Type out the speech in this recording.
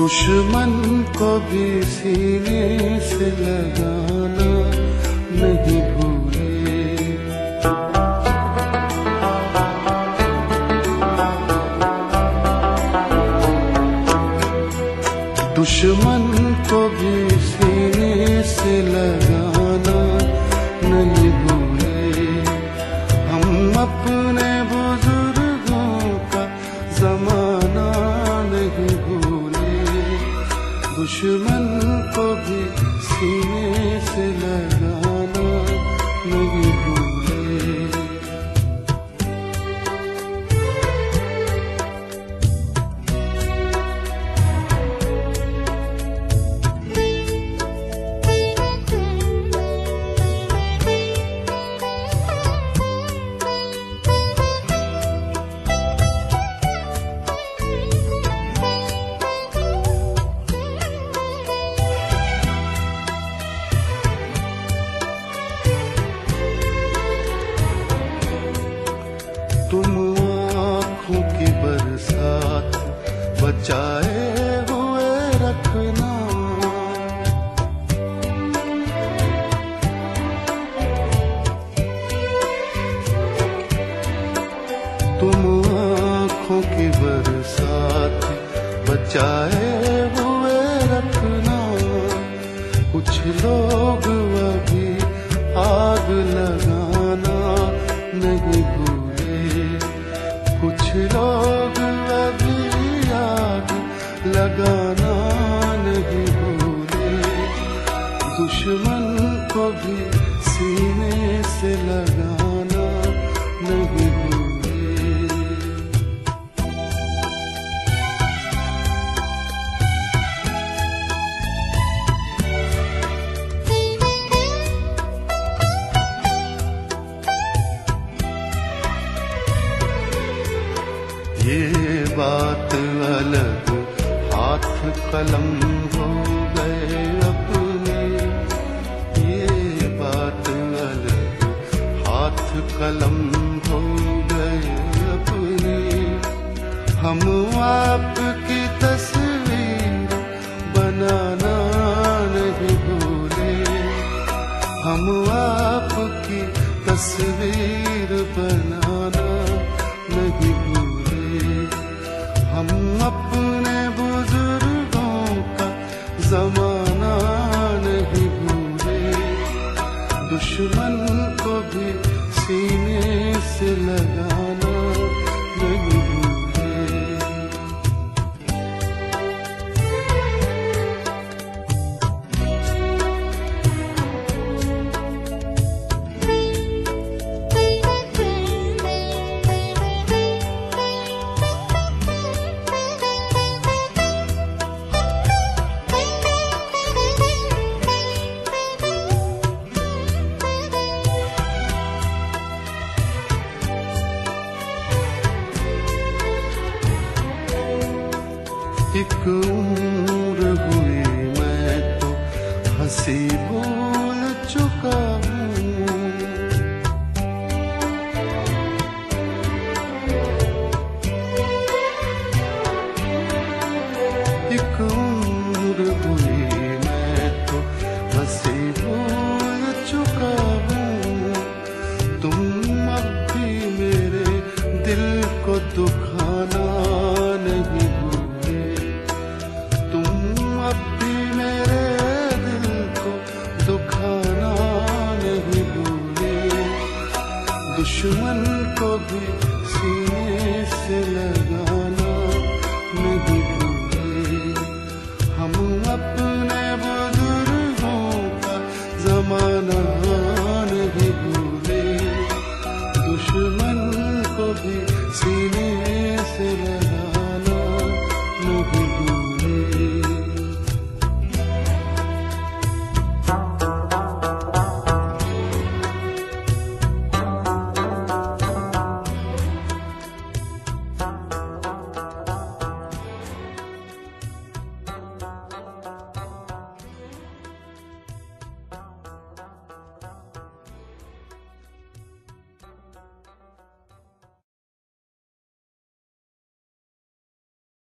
दुश्मन को भी सीने से लगाना नहीं भूले। दुश्मन को भी सीने से लगाना नहीं भूले। हम अपने सीने से बचाए हुए रखना। तुम आँखों की बरसात बचाए हुए रखना। कुछ लोग लगाना नहीं भूले। दुश्मन को भी सीने से लगाना नहीं ये बात अलग हाथ कलम हो गए अपने। ये बात अलग हाथ कलम हो गए अपने। हम आपकी तस्वीर बनाना नहीं भूले। हम आपकी तस्वीर बनाना नहीं भूले। हम अपने दुश्मन को भी सीने से लगाना नहीं। एक उम्र हुई मैं तो हँसी चुका सिलसिला